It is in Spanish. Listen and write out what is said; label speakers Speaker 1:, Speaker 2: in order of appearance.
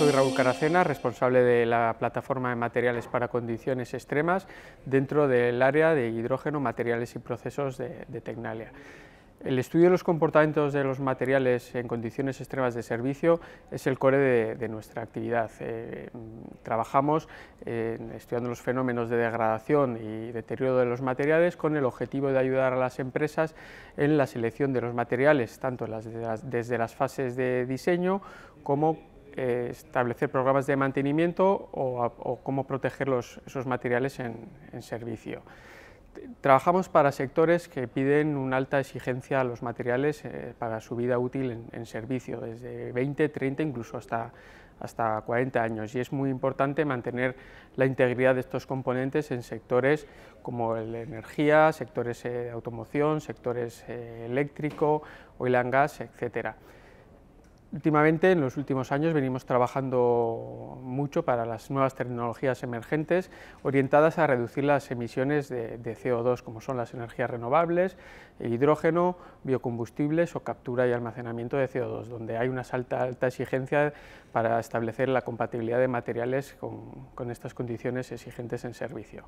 Speaker 1: Raúl Caracena, responsable de la plataforma de materiales para condiciones extremas dentro del área de hidrógeno, materiales y procesos de, Tecnalia. El estudio de los comportamientos de los materiales en condiciones extremas de servicio es el core de, nuestra actividad. Eh, trabajamos estudiando los fenómenos de degradación y deterioro de los materiales con el objetivo de ayudar a las empresas en la selección de los materiales, tanto desde las fases de diseño como eh, establecer programas de mantenimiento o, cómo proteger esos materiales en, servicio. Trabajamos para sectores que piden una alta exigencia a los materiales eh, para su vida útil en, servicio, desde 20, 30, incluso hasta, hasta 40 años. Y es muy importante mantener la integridad de estos componentes en sectores como la energía, sectores eh, de automoción, sectores eléctrico, oil and gas, etcétera. Últimamente, en los últimos años, venimos trabajando mucho para las nuevas tecnologías emergentes orientadas a reducir las emisiones de, CO2, como son las energías renovables, hidrógeno, biocombustibles o captura y almacenamiento de CO2, donde hay una alta, alta exigencia para establecer la compatibilidad de materiales con estas condiciones exigentes en servicio.